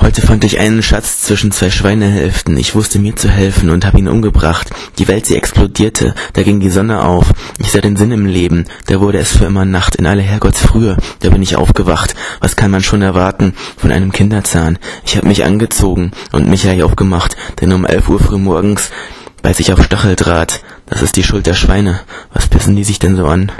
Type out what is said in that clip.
Heute fand ich einen Schatz zwischen zwei Schweinehälften. Ich wusste mir zu helfen und hab ihn umgebracht. Die Welt, sie explodierte. Da ging die Sonne auf. Ich sah den Sinn im Leben. Da wurde es für immer Nacht. In alle Herrgottsfrühe. Da bin ich aufgewacht. Was kann man schon erwarten von einem Kinderzahn? Ich hab mich angezogen und mich gleich aufgemacht, denn um elf Uhr früh morgens beiß ich auf Stacheldraht. Das ist die Schuld der Schweine. Was pissen die sich denn so an?